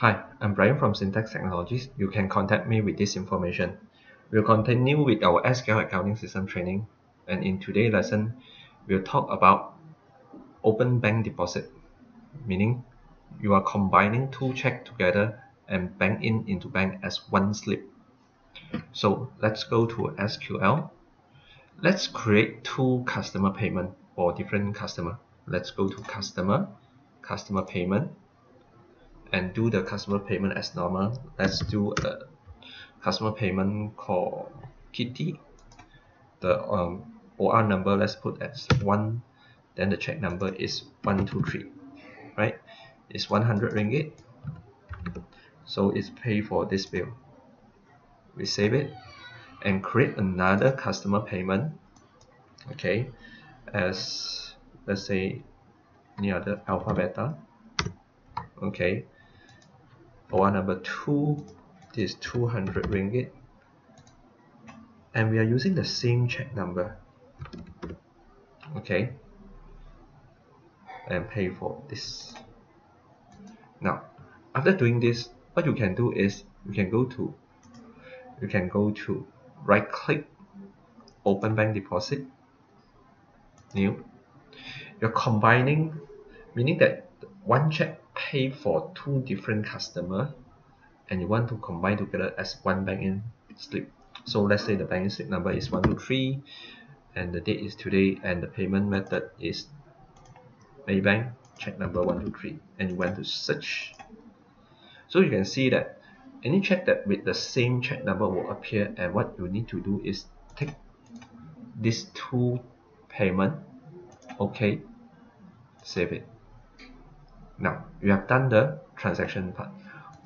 Hi, I'm Bryan from Syntax Technologies. You can contact me with this information. We'll continue with our SQL accounting system training and in today's lesson, we'll talk about open bank deposit, meaning you are combining two checks together and bank in into bank as one slip. So let's go to SQL. Let's create two customer payment for different customer. Let's go to customer, customer payment, and do the customer payment as normal. Let's do a customer payment called Kitty. The um, OR number let's put as 1 then the check number is 123 right? It's 100 ringgit. So it's pay for this bill. We save it and create another customer payment okay? As let's say any other alpha beta okay OR number 2 this is 200 ringgit. And we are using the same check number. Okay. And pay for this. Now after doing this what you can do is you can go to you can go to right click open bank deposit new. You're combining meaning that one check pay for two different customer and you want to combine together as one bank in slip. So let's say the bank slip number is 123 and the date is today and the payment method is Maybank check number 123 and you want to search. So you can see that any check that with the same check number will appear and what you need to do is take these two payment okay save it now you have done the transaction part.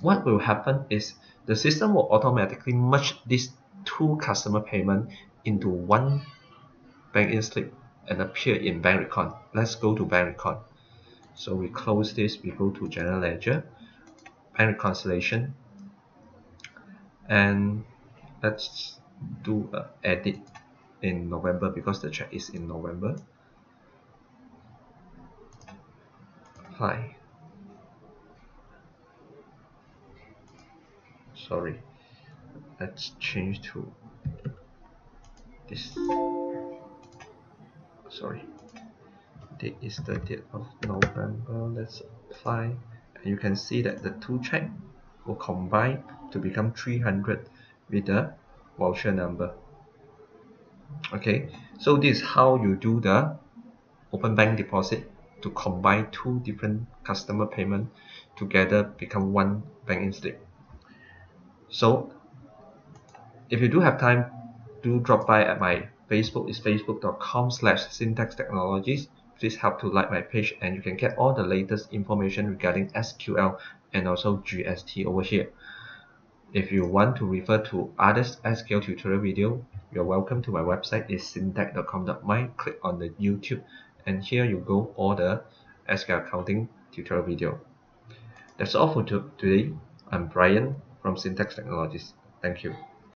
What will happen is the system will automatically merge these two customer payment into one bank in slip and appear in bank record. Let's go to bank record. So we close this we go to general ledger bank reconciliation and let's do a edit in November because the check is in November. Apply sorry. Let's change to this. Sorry. Date is 30th of November. Let's apply. And you can see that the two check will combine to become 300 with the voucher number. Okay. So this is how you do the open bank deposit to combine two different customer payment together become one bank slip so if you do have time do drop by at my Facebook is facebook.com slash syntax technologies. Please help to like my page and you can get all the latest information regarding SQL and also GST over here. If you want to refer to other SQL tutorial video, you're welcome to my website is syntech.com.my. Click on the YouTube and here you go all the SQL accounting tutorial video. That's all for today. I'm Bryan from Syntax Technologies. Thank you.